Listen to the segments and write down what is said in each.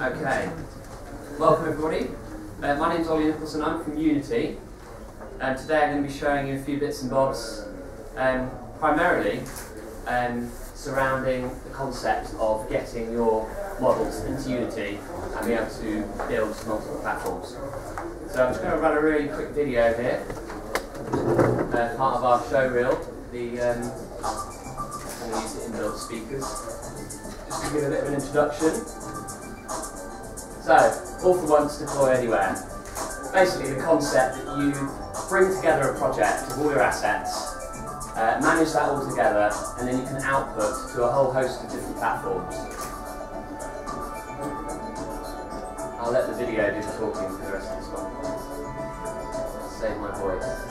Okay. Welcome everybody. Uh, my name's Ollie Nicholson, I'm from Unity. And today I'm going to be showing you a few bits and bobs, um, primarily um, surrounding the concept of getting your models into Unity and being able to build multiple platforms. So I'm just going to run a really quick video here, uh, part of our show reel. The um, I'm going to use the inbuilt speakers just to give a bit of an introduction. So, all for once deploy anywhere. Basically, the concept that you bring together a project of all your assets, uh, manage that all together, and then you can output to a whole host of different platforms. I'll let the video do the talking for the rest of this one. Save my voice.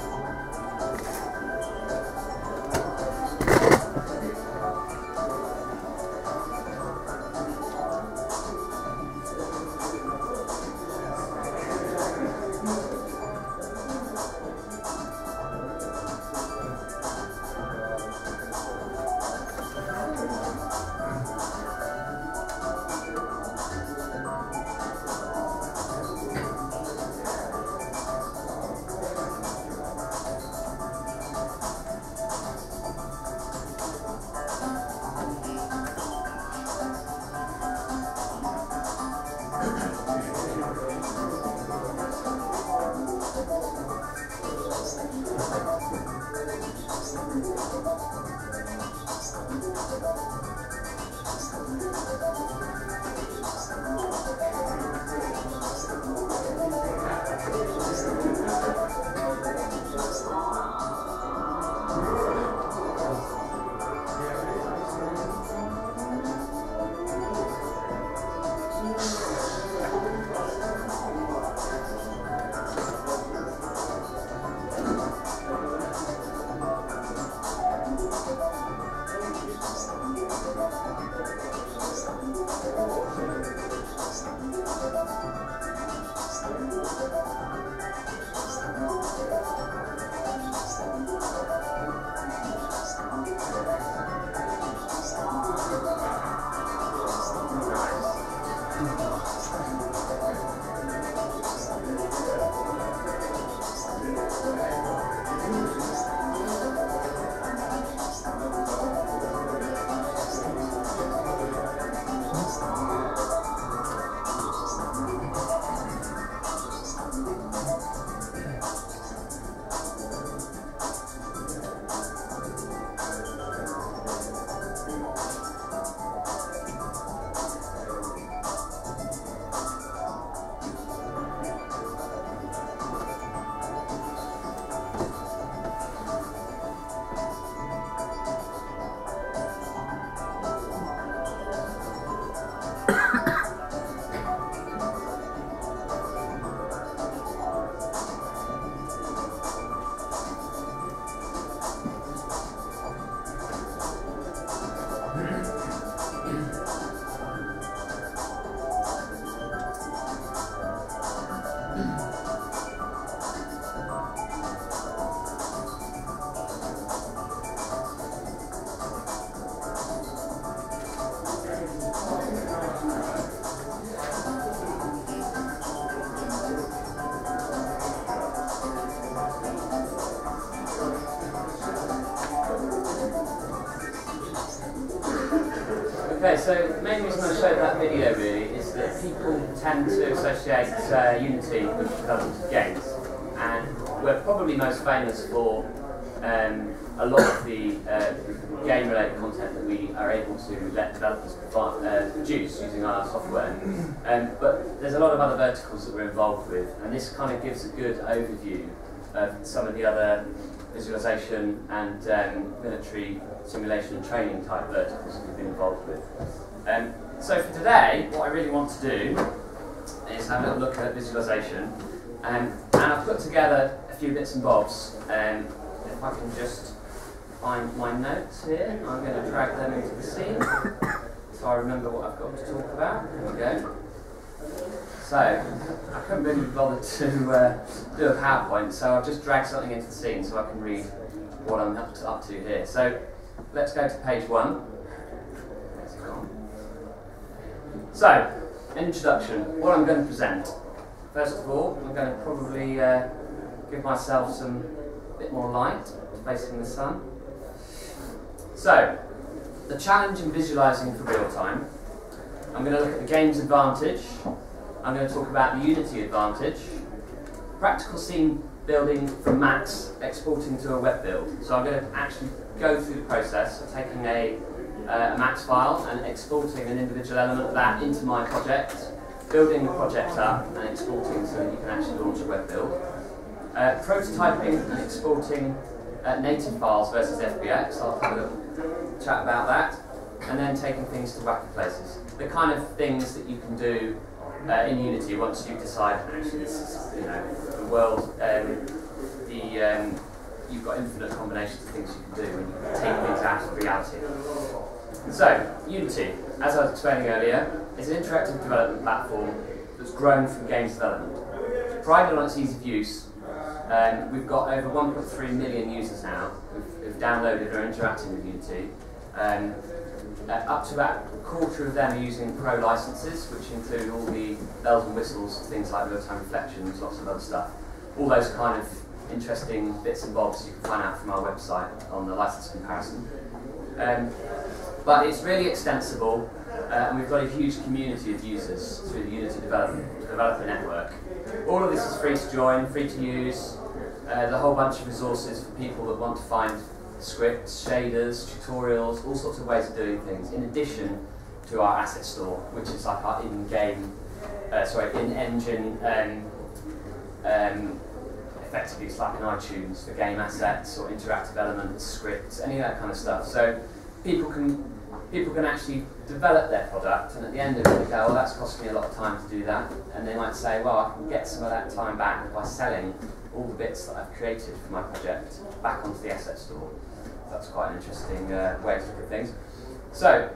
Probably most famous for um, a lot of the uh, game-related content that we are able to let developers uh, produce using our software. Um, but there's a lot of other verticals that we're involved with, and this kind of gives a good overview of some of the other visualization and um, military simulation and training type verticals that we've been involved with. Um, so for today, what I really want to do is have a little look at visualization. Um, and I've put together few bits and bobs. Um, if I can just find my notes here, I'm going to drag them into the scene so I remember what I've got to talk about. There we go. So, I couldn't really bother to uh, do a PowerPoint, so I've just dragged something into the scene so I can read what I'm up to, up to here. So, let's go to page one. So, introduction, what I'm going to present. First of all, I'm going to probably uh, give myself some bit more light facing the sun. So, the challenge in visualizing for real time. I'm going to look at the game's advantage. I'm going to talk about the Unity advantage. Practical scene building from Max, exporting to a web build. So I'm going to actually go through the process of taking a, uh, a Max file and exporting an individual element of that into my project, building the project up and exporting so that you can actually launch a web build. Uh, prototyping and exporting uh, native files versus FBX. I'll have a little chat about that. And then taking things to wacky places. The kind of things that you can do uh, in Unity once you decide actually this is you know the world. Um, the um, you've got infinite combinations of things you can do when you take things out of reality. So Unity, as I was explaining earlier, is an interactive development platform that's grown from games development. Prided on its ease of use, um, we've got over 1.3 million users now who've, who've downloaded or interacting with Unity. Um, uh, up to about a quarter of them are using pro licenses, which include all the bells and whistles, things like real-time reflections, lots of other stuff. All those kind of interesting bits and bobs you can find out from our website on the license comparison. Um, but it's really extensible, uh, and we've got a huge community of users through the Unity development, developer network. All of this is free to join, free to use. Uh, there's a whole bunch of resources for people that want to find scripts, shaders, tutorials, all sorts of ways of doing things, in addition to our asset store, which is like our in-game, uh, sorry, in-engine, um, um, effectively it's like an iTunes for game assets or interactive elements, scripts, any of that kind of stuff. So people can people can actually develop their product and at the end of it they go, well that's cost me a lot of time to do that and they might say, well I can get some of that time back by selling all the bits that I've created for my project back onto the asset store. That's quite an interesting uh, way to look at things. So,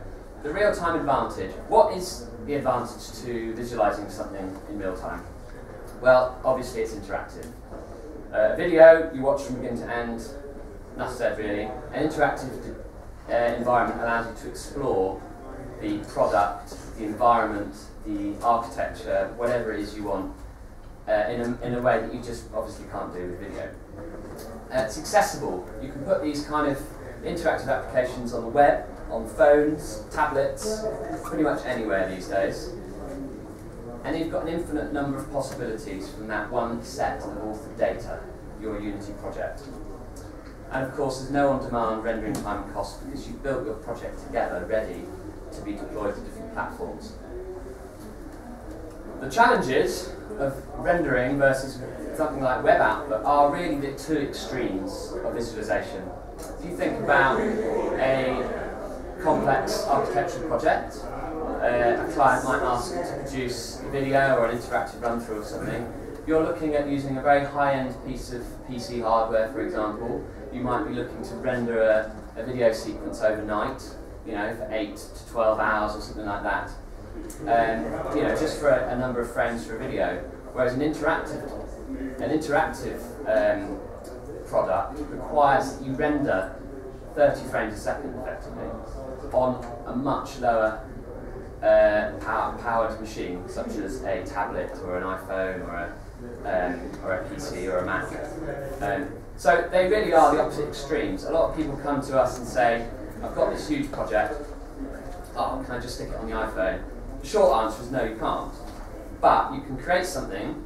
the real-time advantage. What is the advantage to visualizing something in real time? Well, obviously it's interactive. Uh, video, you watch from beginning to end, enough said really. An interactive uh, environment allows you to explore the product, the environment, the architecture, whatever it is you want, uh, in, a, in a way that you just obviously can't do with video. Uh, it's accessible. You can put these kind of interactive applications on the web, on phones, tablets, pretty much anywhere these days. And you've got an infinite number of possibilities from that one set of authored data, your Unity project. And of course, there's no on-demand rendering time and cost because you've built your project together ready to be deployed to different platforms. The challenges of rendering versus something like web output are really the two extremes of visualization. If you think about a complex architectural project, uh, a client might ask to produce a video or an interactive run through or something. You're looking at using a very high-end piece of PC hardware, for example. You might be looking to render a, a video sequence overnight, you know, for 8 to 12 hours or something like that. Um, you know, just for a, a number of frames for a video. Whereas an interactive, an interactive um, product requires that you render 30 frames a second effectively on a much lower uh, power, powered machine, such as a tablet or an iPhone or a, um, or a PC or a Mac. Um, so they really are the opposite extremes. A lot of people come to us and say, I've got this huge project, oh, can I just stick it on the iPhone? The short answer is no, you can't. But you can create something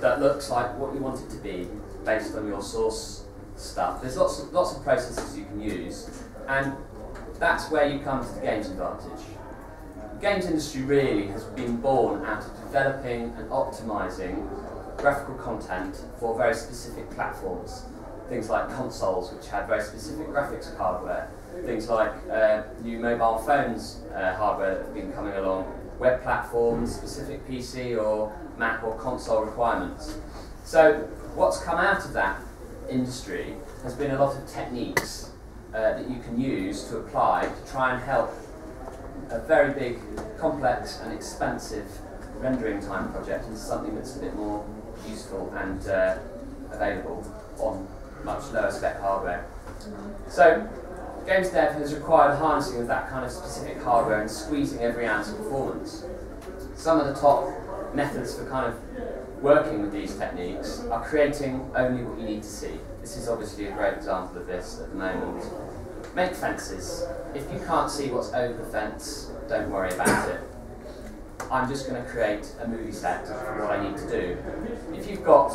that looks like what you want it to be based on your source stuff. There's lots of, lots of processes you can use, and that's where you come to the games advantage. The games industry really has been born out of developing and optimizing graphical content for very specific platforms. Things like consoles, which had very specific graphics hardware. Things like uh, new mobile phones uh, hardware that have been coming along web platforms, specific PC or Mac or console requirements. So what's come out of that industry has been a lot of techniques uh, that you can use to apply to try and help a very big, complex and expensive rendering time project into something that's a bit more useful and uh, available on much lower spec hardware. So games dev has required harnessing of that kind of specific hardware and squeezing every ounce of performance. some of the top methods for kind of working with these techniques are creating only what you need to see. This is obviously a great example of this at the moment. Make fences. If you can't see what's over the fence, don't worry about it. I'm just going to create a movie set for what I need to do. If you've got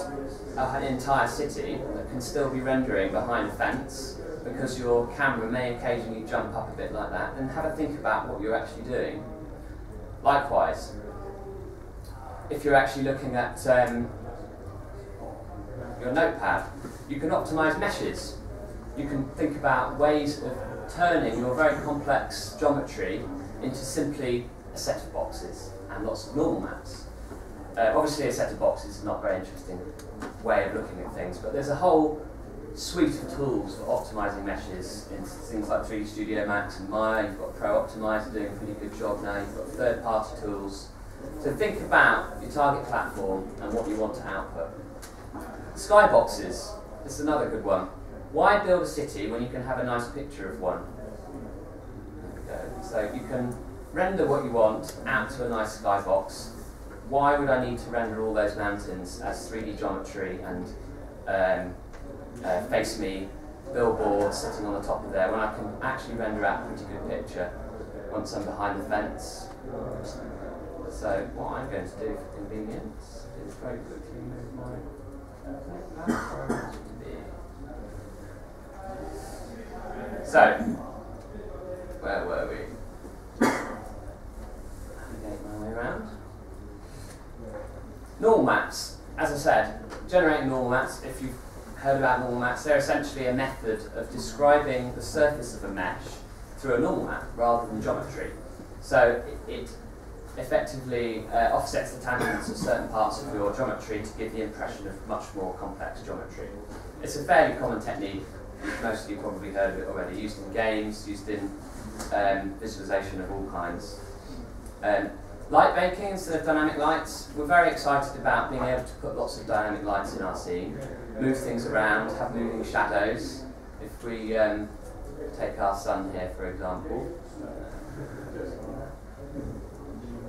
an entire city that can still be rendering behind a fence because your camera may occasionally jump up a bit like that, then have a think about what you're actually doing. Likewise, if you're actually looking at um, your notepad, you can optimize meshes. You can think about ways of turning your very complex geometry into simply a set of boxes and lots of normal maps. Uh, obviously, a set of boxes is not a very interesting way of looking at things, but there's a whole suite of tools for optimizing meshes in things like 3D Studio Max and Maya. You've got Pro Optimizer doing a pretty good job now. You've got third-party tools. So think about your target platform and what you want to output. Skyboxes. This is another good one. Why build a city when you can have a nice picture of one? So you can render what you want out to a nice skybox. Why would I need to render all those mountains as 3D geometry and um, uh, face me billboards sitting on the top of there when I can actually render out a pretty good picture once I'm behind the fence? So what I'm going to do for convenience is very quickly move my so, where were we? My way around. Normal maps. As I said, generating normal maps, if you've heard about normal maps, they're essentially a method of describing the surface of a mesh through a normal map rather than geometry. So it, it effectively uh, offsets the tangents of certain parts of your geometry to give the impression of much more complex geometry. It's a fairly common technique, most of you probably heard of it already, used in games, used in um, visualization of all kinds. Um, light baking instead of dynamic lights, we're very excited about being able to put lots of dynamic lights in our scene, move things around, have moving shadows. If we um, take our sun here, for example,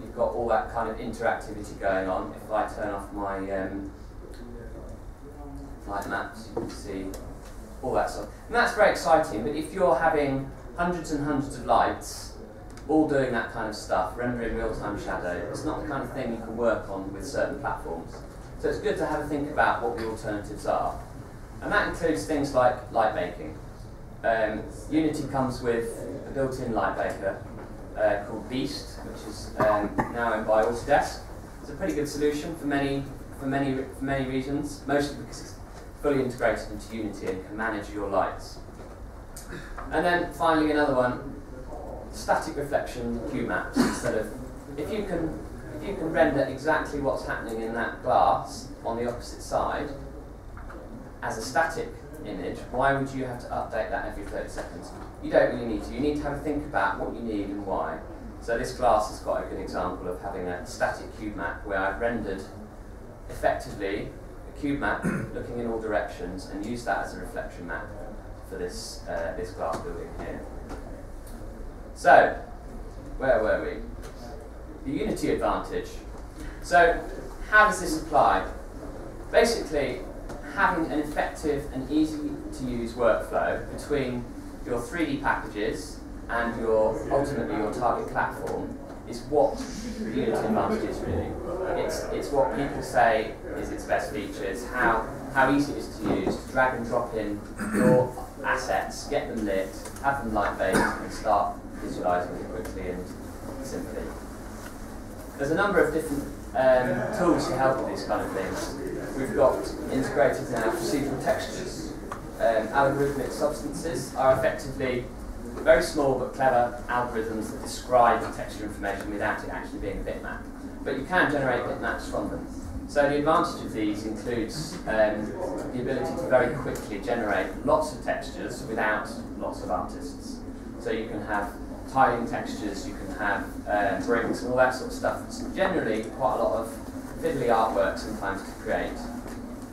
you've got all that kind of interactivity going on. If I turn off my um, light maps, you can see all that stuff. And that's very exciting, but if you're having hundreds and hundreds of lights, all doing that kind of stuff, rendering real-time shadow, it's not the kind of thing you can work on with certain platforms. So it's good to have a think about what the alternatives are. And that includes things like light baking. Um, Unity comes with a built-in light maker, uh, called Beast, which is um, now owned by Autodesk. It's a pretty good solution for many, for many, for many reasons, mostly because it's fully integrated into Unity and can manage your lights. And then finally another one, static reflection cube maps instead of if you can if you can render exactly what's happening in that glass on the opposite side as a static image, why would you have to update that every 30 seconds? You don't really need to. You need to have a think about what you need and why. So this glass is quite a good example of having a static cube map where I've rendered effectively a cube map looking in all directions and used that as a reflection map for this, uh, this glass building here. So, where were we? The Unity advantage. So, how does this apply? Basically, having an effective and easy to use workflow between your 3D packages and your ultimately your target platform is what the Unity advantage is really. It's, it's what people say is its best features, how, how easy it is to use, to drag and drop in your assets, get them lit, have them light based, and start visualizing it quickly and simply. There's a number of different um, tools to help with these kind of things we've got integrated now procedural textures. Um, Allegorithmic substances are effectively very small but clever algorithms that describe the texture information without it actually being a bitmap. But you can generate bitmaps from them. So the advantage of these includes um, the ability to very quickly generate lots of textures without lots of artists. So you can have tiling textures, you can have uh, bricks and all that sort of stuff. It's generally quite a lot of fiddly artwork sometimes to create.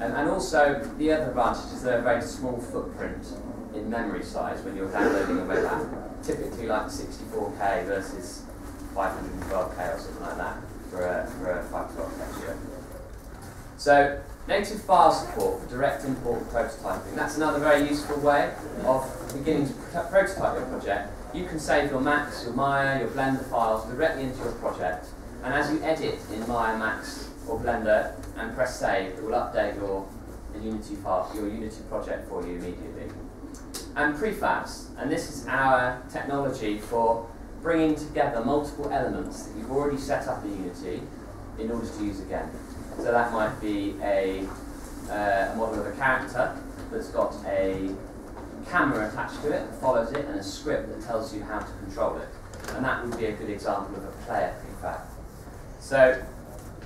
Um, and also, the other advantage is they're a very small footprint in memory size when you're downloading a web app. Typically like 64K versus 512K or something like that for a, tile texture. So native file support for direct import prototyping. That's another very useful way of beginning to prototype your project. You can save your Max, your Maya, your Blender files directly into your project. And as you edit in Maya, Max, or Blender and press save, it will update your Unity file, your Unity project for you immediately. And prefabs, and this is our technology for bringing together multiple elements that you've already set up in Unity in order to use again. So that might be a, uh, a model of a character that's got a camera attached to it that follows it and a script that tells you how to control it. And that would be a good example of a player prefab. So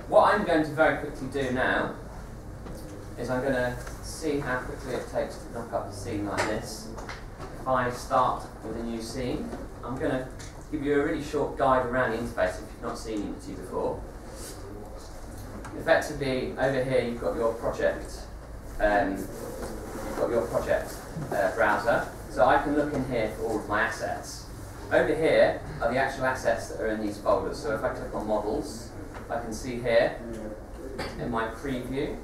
what I'm going to very quickly do now is I'm going to see how quickly it takes to knock up a scene like this. If I start with a new scene, I'm going to give you a really short guide around the interface if you've not seen Unity before. Effectively, over here you've got your project, um, you've got your project uh, browser. So I can look in here for all of my assets. Over here are the actual assets that are in these folders. So if I click on models, I can see here in my preview.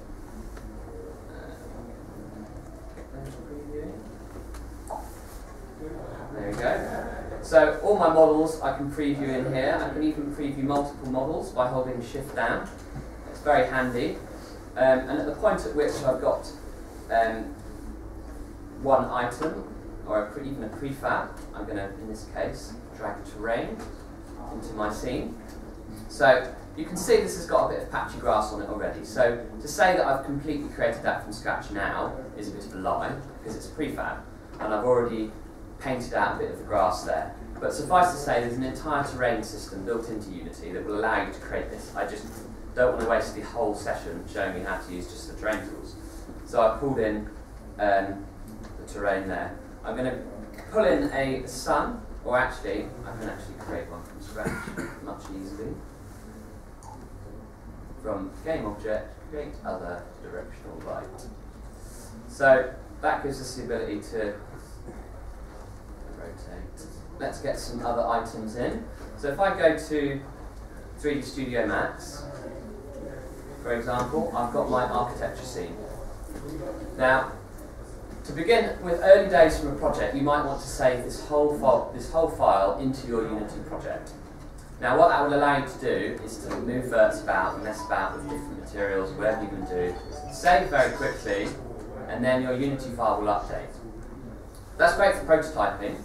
There we go. So all my models I can preview in here. I can even preview multiple models by holding shift down. It's very handy. Um, and at the point at which I've got um, one item, or a even a prefab, I'm going to, in this case, drag terrain into my scene. So you can see this has got a bit of patchy grass on it already. So to say that I've completely created that from scratch now is a bit of a lie, because it's a prefab, and I've already painted out a bit of the grass there. But suffice to say, there's an entire terrain system built into Unity that will allow you to create this. I just don't want to waste the whole session showing you how to use just the terrain tools. So I've pulled in um, terrain there. I'm going to pull in a sun, or actually, I can actually create one from scratch much easily. From game object, create other directional light. So that gives us the ability to rotate. Let's get some other items in. So if I go to 3D Studio Max, for example, I've got my architecture scene. Now, to begin with early days from a project, you might want to save this whole, file, this whole file into your Unity project. Now what that will allow you to do is to move verts about mess about with different materials, whatever you can do, save very quickly, and then your Unity file will update. That's great for prototyping,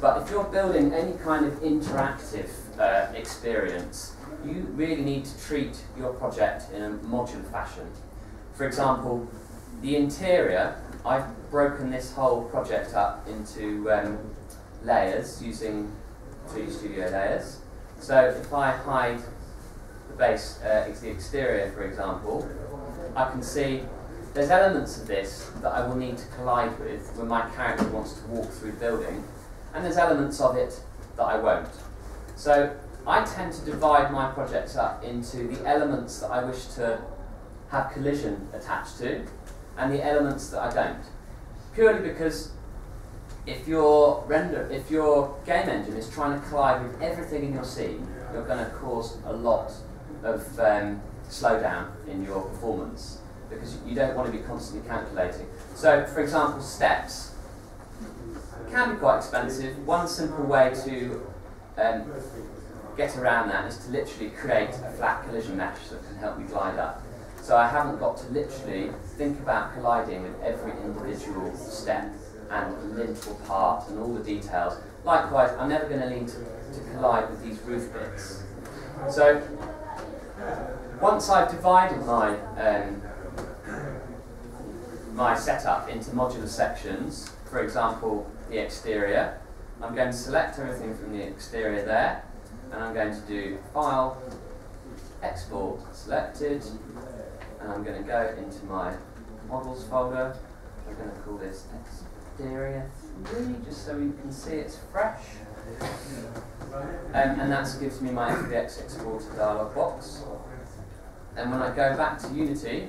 but if you're building any kind of interactive uh, experience, you really need to treat your project in a modular fashion. For example, the interior, I've broken this whole project up into um, layers using 3D Studio layers. So if I hide the base, uh, the exterior for example, I can see there's elements of this that I will need to collide with when my character wants to walk through the building, and there's elements of it that I won't. So I tend to divide my projects up into the elements that I wish to have collision attached to, and the elements that I don't. Purely because if your render, if your game engine is trying to collide with everything in your scene, you're going to cause a lot of um, slowdown in your performance because you don't want to be constantly calculating. So, for example, steps can be quite expensive. One simple way to um, get around that is to literally create a flat collision mesh that can help me glide up. So I haven't got to literally think about colliding with every individual step and lintel part and all the details. Likewise, I'm never going to need to, to collide with these roof bits. So once I've divided my um, my setup into modular sections, for example, the exterior, I'm going to select everything from the exterior there, and I'm going to do File, Export Selected, and I'm going to go into my Models folder. I'm going to call this Exterior 3, just so you can see it's fresh. Um, and that gives me my FBX exporter dialog box. And when I go back to Unity,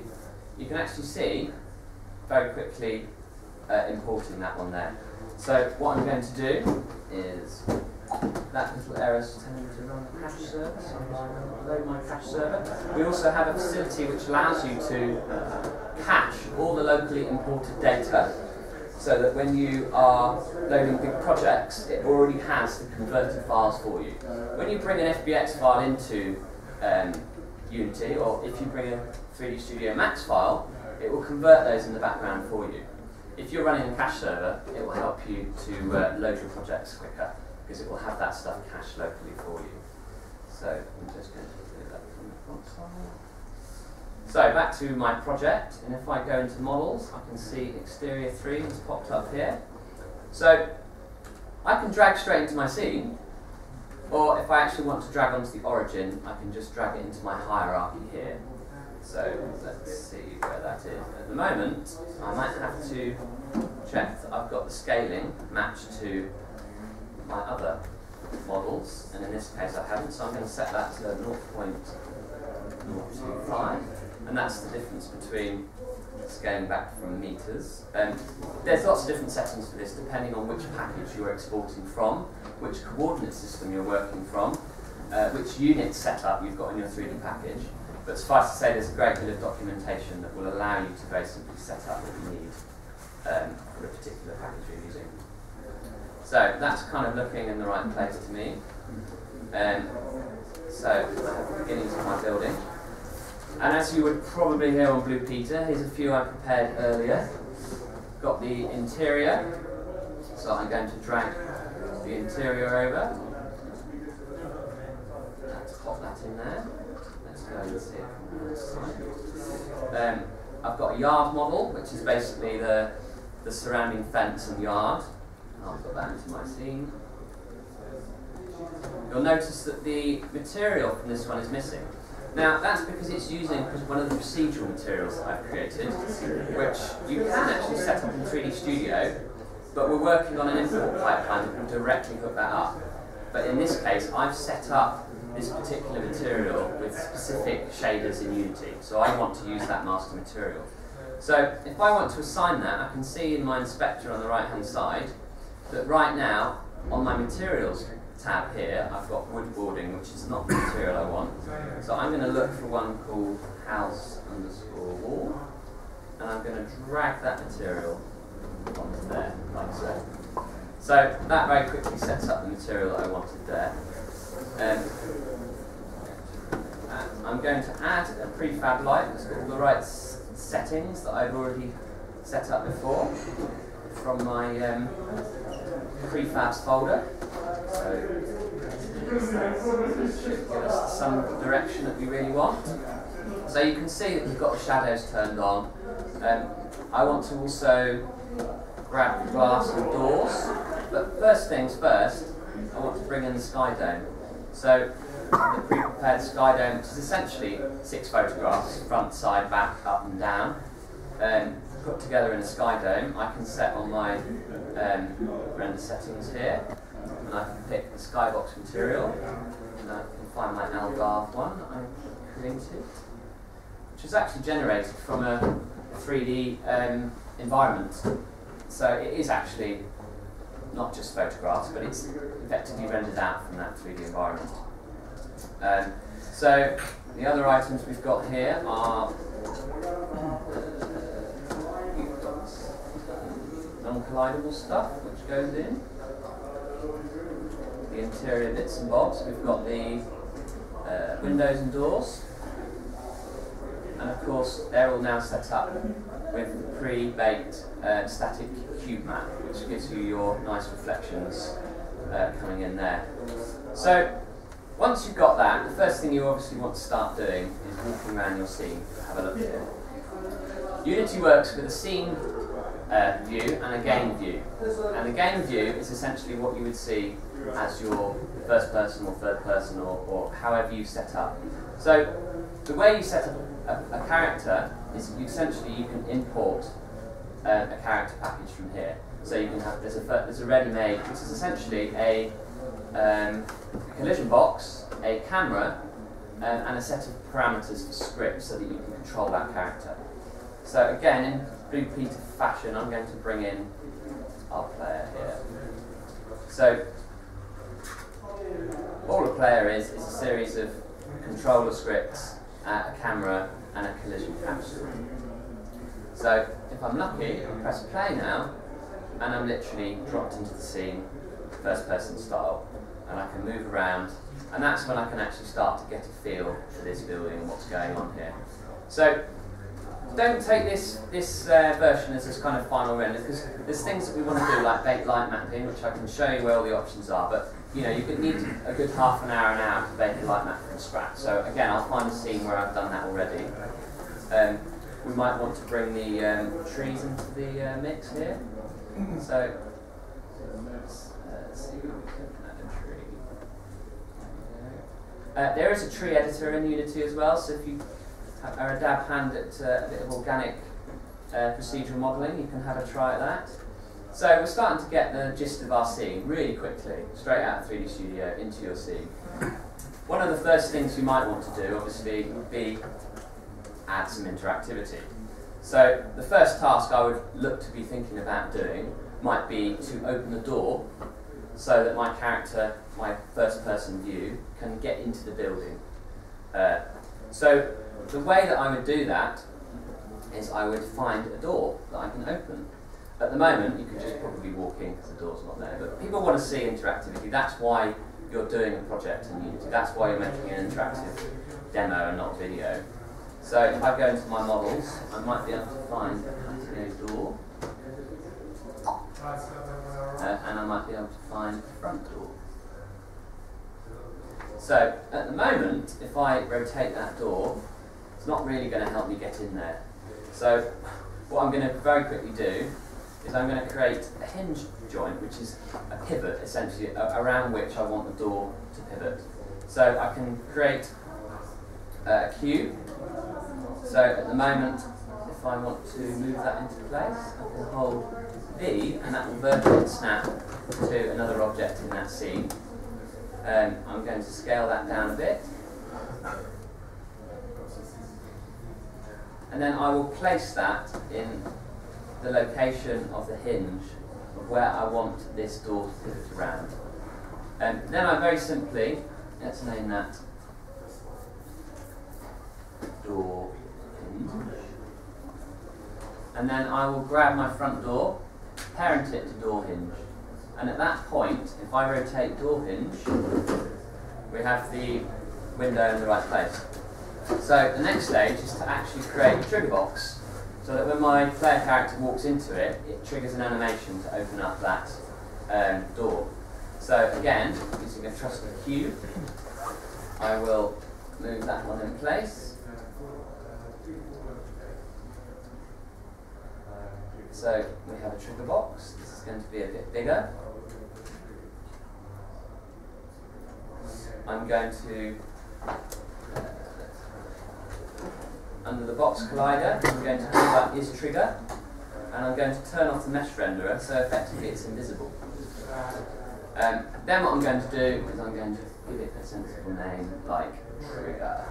you can actually see very quickly uh, importing that one there. So what I'm going to do is that little error is telling to run the cache server, so I'm load my cache server. We also have a facility which allows you to cache all the locally imported data so that when you are loading big projects, it already has the converted files for you. When you bring an FBX file into um, Unity, or if you bring a 3D Studio Max file, it will convert those in the background for you. If you're running a cache server, it will help you to uh, load your projects quicker because it will have that stuff cached locally for you. So I'm just going to do that from the console. So back to my project, and if I go into models, I can see exterior 3 has popped up here. So I can drag straight into my scene, or if I actually want to drag onto the origin, I can just drag it into my hierarchy here. So let's see where that is. At the moment, I might have to check that I've got the scaling matched to my other models, and in this case I haven't, so I'm going to set that to 0.025, and that's the difference between scaling back from meters. Um, there's lots of different settings for this depending on which package you're exporting from, which coordinate system you're working from, uh, which unit setup you've got in your 3D package. But suffice to say, there's a great deal of documentation that will allow you to very simply set up what you need um, for a particular package you're using. So that's kind of looking in the right place to me. Um, so the beginnings of my building. And as you would probably hear on Blue Peter, here's a few I prepared earlier. Got the interior, so I'm going to drag the interior over. Let's pop that in there. Let's go and see it from. Um, I've got a yard model, which is basically the, the surrounding fence and yard. I'll put that into my scene. You'll notice that the material from this one is missing. Now, that's because it's using one of the procedural materials that I've created, which you can actually set up in 3D Studio, but we're working on an import pipeline that can directly hook that up. But in this case, I've set up this particular material with specific shaders in Unity, so I want to use that master material. So if I want to assign that, I can see in my inspector on the right-hand side that right now, on my materials tab here, I've got woodboarding, which is not the material I want. So I'm going to look for one called house underscore wall, and I'm going to drag that material onto there, like so. So that very quickly sets up the material that I wanted there. Um, I'm going to add a prefab light that's got all the right settings that I've already set up before from my um, prefabs folder. So give us some direction that we really want. So you can see that we've got the shadows turned on. Um, I want to also grab the glass and doors. But first things first, I want to bring in the sky dome. So the pre-prepared sky dome, which is essentially six photographs, front, side, back, up and down, um, put together in a sky dome. I can set on my um, render settings here, and I can pick the skybox material, and I can find my Algarve one that I created, which was actually generated from a 3D um, environment. So it is actually not just photographs, but it's effectively rendered out from that 3D environment. Um, so the other items we've got here are uh, non-collidable stuff which goes in. The interior bits and bobs. We've got the uh, windows and doors. And of course, they're all now set up with pre-baked uh, static cube map, which gives you your nice reflections uh, coming in there. So once you've got that, the first thing you obviously want to start doing is walking around your scene. to Have a look at it. Unity works with a scene uh, view and a game view. And the game view is essentially what you would see as your first person or third person or, or however you set up. So the way you set up a, a character is you essentially you can import uh, a character package from here. So you can have there's a there's a ready-made which is essentially a um, collision box, a camera, um, and a set of parameters for scripts so that you can control that character. So again, in Blue Peter fashion, I'm going to bring in our player here. So all a player is, is a series of controller scripts, uh, a camera, and a collision capture. So if I'm lucky, I press play now, and I'm literally dropped into the scene, first person style, and I can move around, and that's when I can actually start to get a feel for this building and what's going on here. So don't take this this uh, version as this kind of final render because there's things that we want to do like bake light mapping, which I can show you where all the options are. But you know, you could need a good half an hour, an hour to bake light map from scratch. So again, I'll find a scene where I've done that already. Um, we might want to bring the um, trees into the uh, mix here. So uh, tree. Uh, there is a tree editor in Unity as well, so if you are a dab hand at uh, a bit of organic uh, procedural modelling, you can have a try at that. So we're starting to get the gist of our scene really quickly, straight out of 3D Studio into your scene. One of the first things you might want to do, obviously, would be add some interactivity. So the first task I would look to be thinking about doing might be to open the door so that my character, my first person view, can get into the building. Uh, so the way that I would do that is I would find a door that I can open. At the moment, you could just probably walk in because the door's not there, but people want to see interactivity. That's why you're doing a project in Unity. That's why you're making an interactive demo and not video. So if I go into my models, I might be able to find a door. Uh, and I might be able to find a front door. So at the moment, if I rotate that door, it's not really going to help me get in there. So what I'm going to very quickly do is I'm going to create a hinge joint, which is a pivot essentially around which I want the door to pivot. So I can create a cube. So at the moment, if I want to move that into place, I can hold V and that will vertically snap to another object in that scene. Um, I'm going to scale that down a bit. And then I will place that in the location of the hinge of where I want this door to pivot around. And um, then I very simply, let's name that door hinge. And then I will grab my front door, parent it to door hinge. And at that point, if I rotate door hinge, we have the window in the right place. So the next stage is to actually create a trigger box so that when my player character walks into it, it triggers an animation to open up that um, door. So again, using a trusted cube, I will move that one in place. So we have a trigger box. This is going to be a bit bigger. I'm going to, under the box collider, I'm going to call that is trigger, and I'm going to turn off the mesh renderer, so effectively it's invisible. Um, then what I'm going to do is I'm going to give it a sensible name like trigger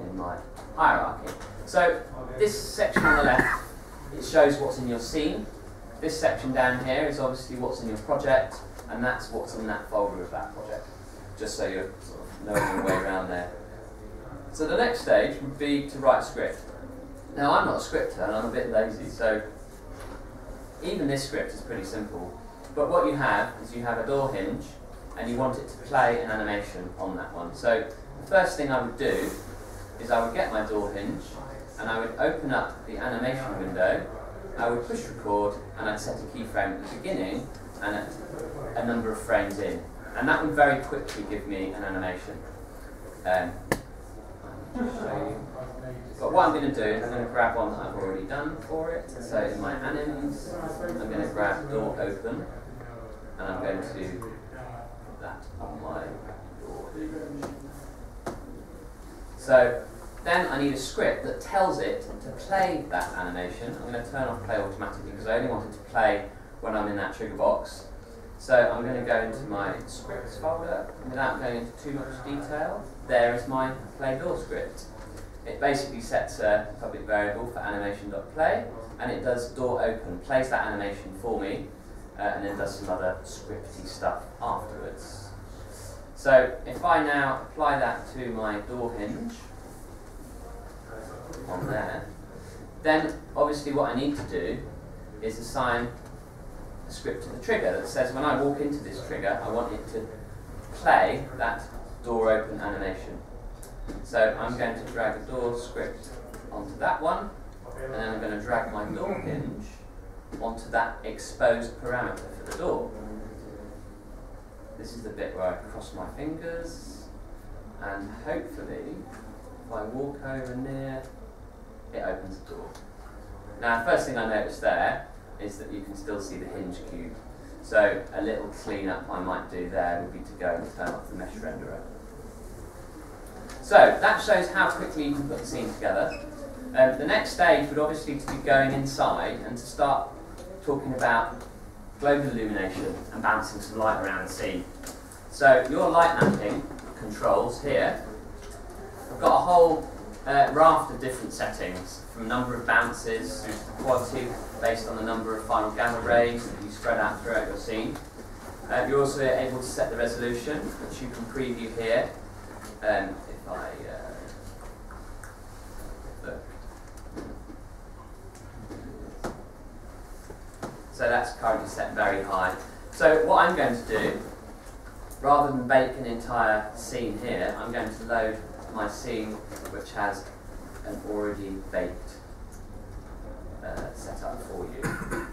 in my hierarchy. So this section on the left, it shows what's in your scene. This section down here is obviously what's in your project, and that's what's in that folder of that project just so you're sort of knowing your way around there. So the next stage would be to write script. Now I'm not a scripter and I'm a bit lazy, so even this script is pretty simple. But what you have is you have a door hinge and you want it to play an animation on that one. So the first thing I would do is I would get my door hinge and I would open up the animation window, I would push record and I'd set a keyframe at the beginning and a, a number of frames in. And that would very quickly give me an animation. Um, but what I'm going to do is I'm going to grab one that I've already done for it. So in my anims, I'm going to grab door open, and I'm going to put that on my door. So then I need a script that tells it to play that animation. I'm going to turn off play automatically because I only want it to play when I'm in that trigger box. So I'm going to go into my scripts folder without going into too much detail. There is my play door script. It basically sets a public variable for animation.play and it does door open, plays that animation for me uh, and then does some other scripty stuff afterwards. So if I now apply that to my door hinge on there, then obviously what I need to do is assign script to the trigger that says when I walk into this trigger, I want it to play that door open animation. So I'm going to drag a door script onto that one, and then I'm going to drag my door hinge onto that exposed parameter for the door. This is the bit where I cross my fingers, and hopefully, if I walk over near, it opens the door. Now, first thing I noticed there is that you can still see the hinge cube. So a little cleanup I might do there would be to go and turn off the mesh renderer. So that shows how quickly you can put the scene together. Um, the next stage would obviously to be going inside and to start talking about global illumination and bouncing some light around the scene. So your light mapping controls here have got a whole uh, raft of different settings, from number of bounces to the quality based on the number of final gather rays that you spread out throughout your scene. Uh, you're also able to set the resolution, which you can preview here. Um, if I uh, look. So that's currently set very high. So what I'm going to do, rather than bake an entire scene here, I'm going to load my scene which has an already baked uh, set up for you.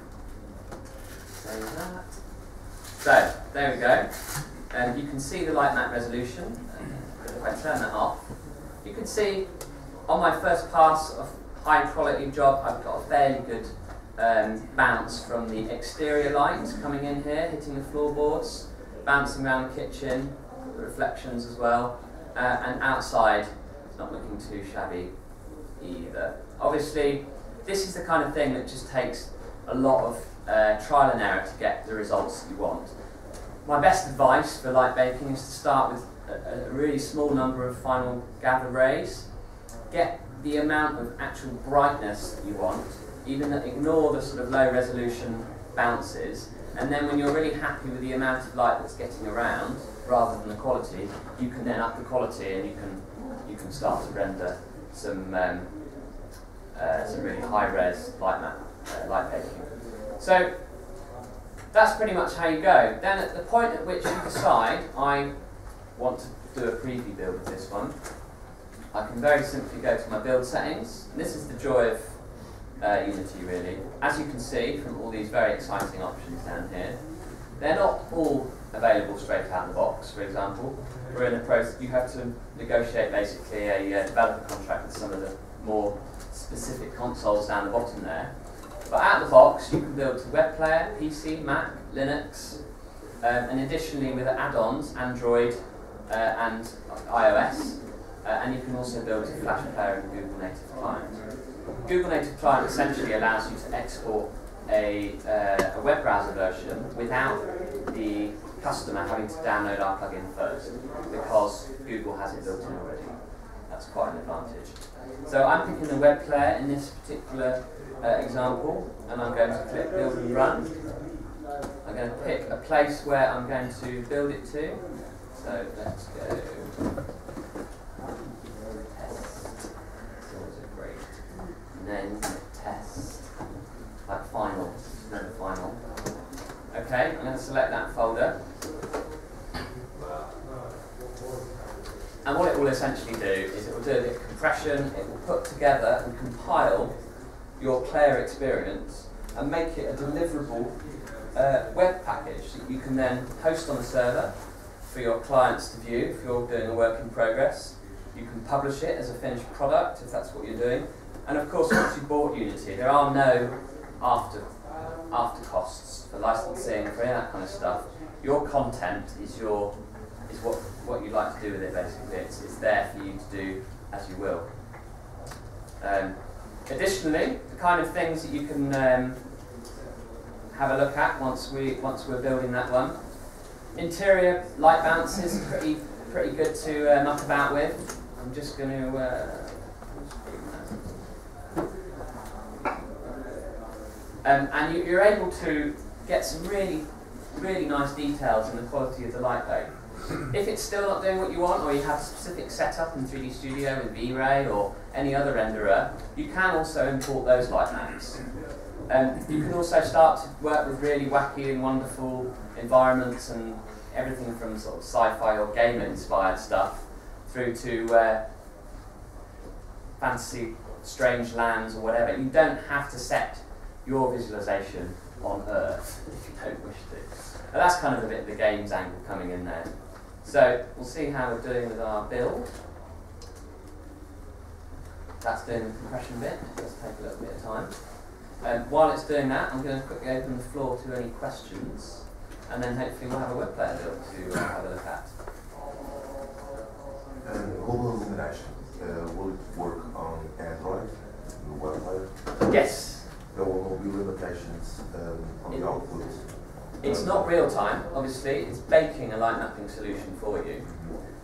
Save that. So, there we go. And you can see the light map resolution. If I turn that off, you can see on my first pass of high quality job, I've got a fairly good um, bounce from the exterior lights coming in here, hitting the floorboards, bouncing around the kitchen, the reflections as well, uh, and outside, it's not looking too shabby either. Obviously, this is the kind of thing that just takes a lot of uh, trial and error to get the results that you want. My best advice for light baking is to start with a, a really small number of final gather rays, get the amount of actual brightness that you want, even ignore the sort of low resolution bounces, and then when you're really happy with the amount of light that's getting around, rather than the quality, you can then up the quality and you can you can start to render some um, uh, some really high res light map uh, light baking. So that's pretty much how you go. Then at the point at which you decide I want to do a preview build of this one, I can very simply go to my build settings. And this is the joy of uh, Unity really. As you can see from all these very exciting options down here, they're not all available straight out of the box, for example. We're in the process, you have to negotiate basically a uh, developer contract with some of the more specific consoles down the bottom there. But out of the box, you can build to web player, PC, Mac, Linux, um, and additionally with add-ons, Android uh, and iOS. Uh, and you can also build to Flash Player and Google Native Client. Google Native Client essentially allows you to export a, uh, a web browser version without the customer having to download our plugin first because Google has it built in already. That's quite an advantage. So I'm picking the web player in this particular uh, example and I'm going to click build and run. I'm going to pick a place where I'm going to build it to. So let's go then test like final. Final. Okay, I'm going to select that folder. And what it will essentially do is it will do a bit of compression, it will put together and compile your player experience and make it a deliverable uh, web package that you can then host on a server for your clients to view if you're doing a work in progress. You can publish it as a finished product if that's what you're doing. And of course, once you've bought Unity, there are no after after costs for licensing, for any that kind of stuff. Your content is your is what, what you like to do with it basically. It's, it's there for you to do as you will. Um, additionally, the kind of things that you can um, have a look at once we once we're building that one. Interior light bounces pretty pretty good to uh, muck about with. I'm just going to. Uh, um, and you, are able to get some really, really nice details in the quality of the light bake. If it's still not doing what you want, or you have a specific setup in 3D Studio with V-Ray or any other renderer, you can also import those light maps. Um, you can also start to work with really wacky and wonderful environments and everything from sort of sci-fi or game-inspired stuff through to uh, fantasy, strange lands or whatever. You don't have to set your visualization on Earth if you don't wish to. And that's kind of a bit of the games angle coming in there. So we'll see how we're doing with our build. That's doing the compression bit. Let's take a little bit of time. Um, while it's doing that, I'm going to quickly open the floor to any questions, and then hopefully we'll have a web player build to uh, have a look at. Um, illumination, uh, will it work on Android, the web player? Yes, There will be limitations um, on the output. It's not real time, obviously, it's baking a light mapping solution for you.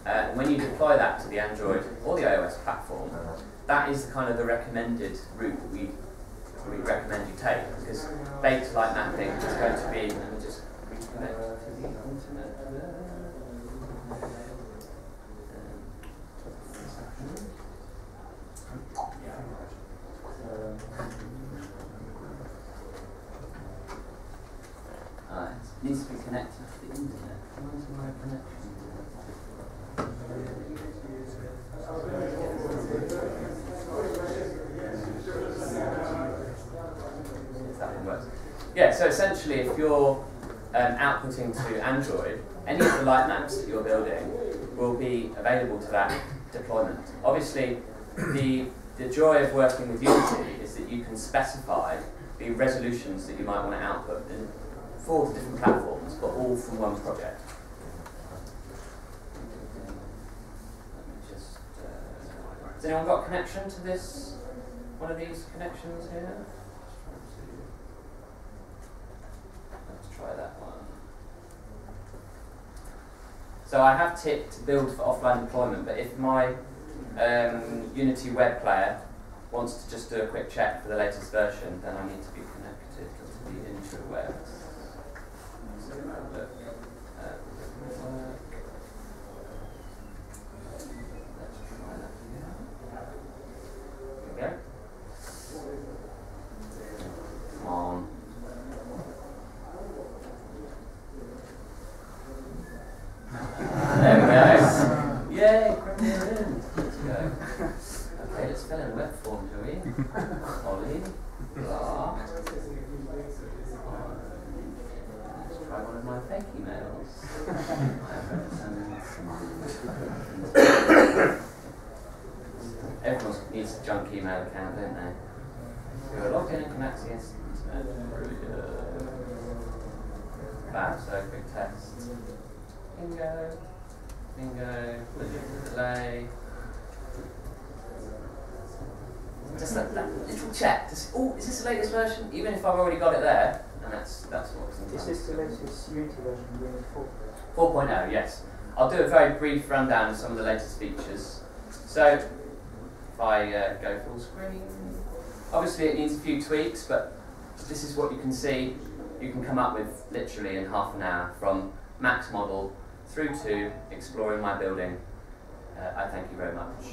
Uh, when you deploy that to the Android or the iOS platform, that is kind of the recommended route that we, we recommend you take because baked light mapping is going to be, let me just reconnect to the internet there. Um, uh, it needs to be connected to the internet. Where's my connection? if that one works. Yeah, so essentially, if you're um, outputting to Android, any of the light maps that you're building will be available to that deployment. Obviously, the, the joy of working with Unity is that you can specify the resolutions that you might want to output in four different platforms, but all from one project. Just, uh, has anyone got connection to this? One of these connections here? Let's try that one. So I have ticked build for offline deployment, but if my um, Unity web player wants to just do a quick check for the latest version, then I need to be connected to the interwebs. So have a look. Uh, doesn't work. Let's try that again. There we go. Come on. There we go. Yay, Premier in. Let's go. Okay, let's fill in a web form, shall we? Ollie. Blah. Let's try one of my fake emails. Everyone needs a junk email account, don't they? So you're logged in and connect to the internet. Really good. Bam, so quick test. Bingo. Bingo. Little delay. That, that little check. Just, oh, is this the latest version? Even if I've already got it there, and that's that's what Is this the latest Unity version, Unity 4? 4.0, yes. I'll do a very brief rundown of some of the latest features. So, if I uh, go full screen, obviously it needs a few tweaks, but this is what you can see. You can come up with literally in half an hour from max model through to exploring my building. Uh, I thank you very much.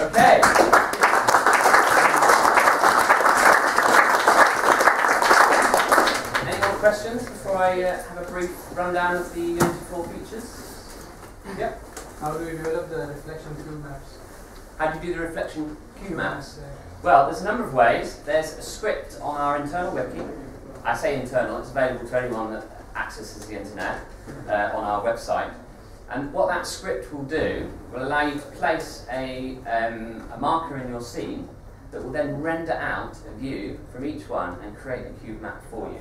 Okay. Any more questions before I uh, have a brief rundown of the Unity 4 features? Yep. How do you develop the reflection cube maps? How do you do the reflection cube maps? Well, there's a number of ways. There's a script on our internal wiki. I say internal, it's available to anyone that accesses the internet uh, on our website. And what that script will do will allow you to place a, um, a marker in your scene that will then render out a view from each one and create a cube map for you.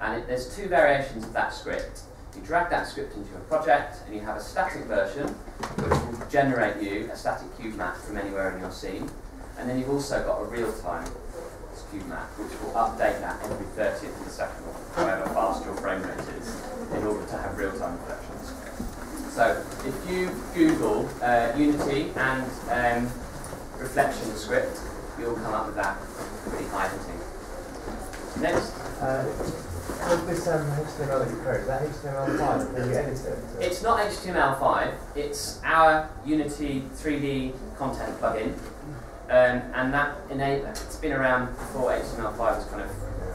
And it, there's two variations of that script. You drag that script into your project and you have a static version which will generate you a static cube map from anywhere in your scene. And then you've also got a real-time cube map which will update that every 30th of a second or however fast your frame rate is in order to have real-time reflections. So if you Google uh, Unity and um, reflection script, you'll come up with that pretty high hitting. Next. Uh, With this um, HTML that you is that HTML5? Can you edit it? It's not HTML5, it's our Unity 3D content plugin. Um, and that enable, it's been around before HTML5 was kind of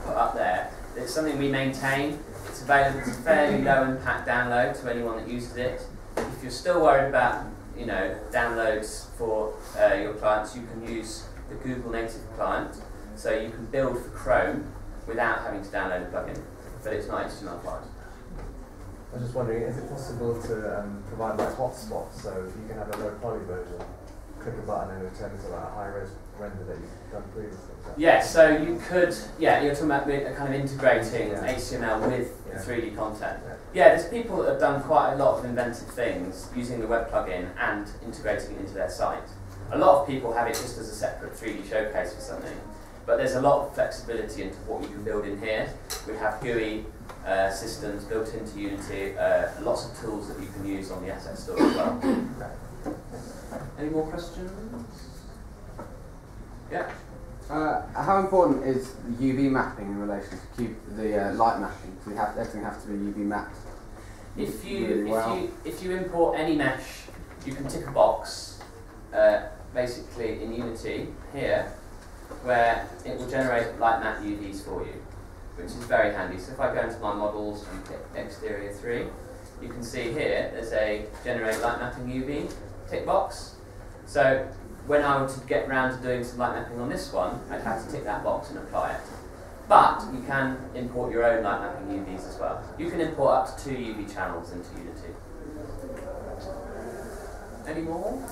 put up there. It's something we maintain. It's available, it's a fairly low impact download to anyone that uses it. If you're still worried about, you know, downloads for uh, your clients, you can use the Google native client. So you can build for Chrome without having to download a plugin, but it's not HTML5. I was just wondering, is it possible to um, provide like hotspots so you can have a low poly version, click a button and it turns into like a high res render that you've done previously? That- Yeah, so you could, yeah, you're talking about kind of integrating Yeah. HTML with. The 3D content. Yeah. Yeah, there's people that have done quite a lot of inventive things using the web plugin and integrating it into their site. A lot of people have it just as a separate 3D showcase for something, but there's a lot of flexibility into what you can build in here. We have GUI uh, systems built into Unity, uh, lots of tools that you can use on the asset store as well. Any more questions? Yeah. Uh, how important is UV mapping in relation to cube, the uh, light mapping? We have everything has to be UV mapped? If you really if well? you if you import any mesh, you can tick a box, uh, basically in Unity here, where it will generate light map UVs for you, which is very handy. So if I go into my models and click exterior three, you can see here there's a generate light mapping UV tick box. So when I were to get round to doing some light mapping on this one, I'd have to tick that box and apply it. But you can import your own light mapping UVs as well. You can import up to two UV channels into Unity. Any more?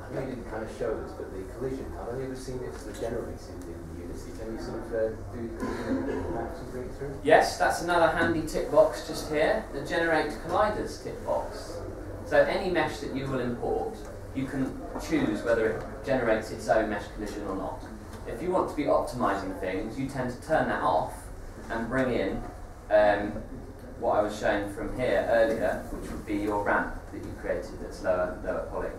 I know you didn't kind of show this, but the collision, I've only ever seen it sort of generated in Unity. Can you sort of uh, do the maps and bring it through? Yes, that's another handy tick box just here, the generate colliders tick box. So any mesh that you will import, you can choose whether it generates its own mesh collision or not. If you want to be optimizing things, you tend to turn that off and bring in um, what I was showing from here earlier, which would be your ramp that you created that's lower, lower poly.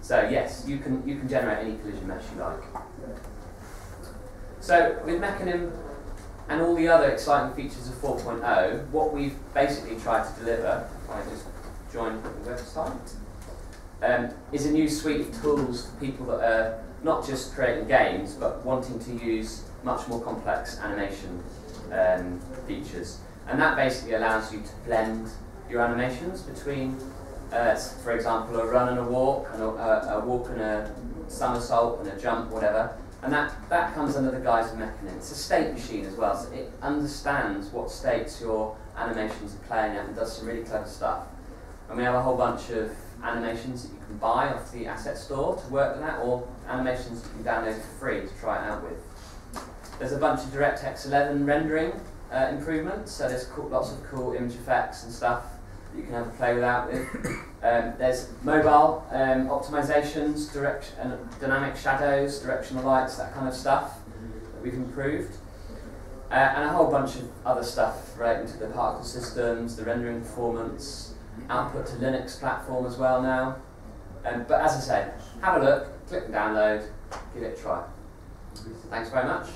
So yes, you can you can generate any collision mesh you like. So with Mecanim and all the other exciting features of 4.0, what we've basically tried to deliver, I just join the website, um, is a new suite of tools for people that are not just creating games, but wanting to use much more complex animation um, features. And that basically allows you to blend your animations between, uh, for example, a run and a walk, and a, a, walk and a somersault and a jump, whatever. And that, that comes under the guise of Mecanim. It's a state machine as well, so it understands what states your animations are playing at and does some really clever stuff. And we have a whole bunch of animations that you can buy off the asset store to work with that, or animations that you can download for free to try it out with. There's a bunch of DirectX 11 rendering uh, improvements, so there's lots of cool image effects and stuff that you can have a play with out with. Um, there's mobile um, optimizations, direct dynamic shadows, directional lights, that kind of stuff that we've improved. Uh, and a whole bunch of other stuff relating to the particle systems, the rendering performance, output to Linux platform as well now. Um, but as I said, have a look, click and download, give it a try. Thanks very much.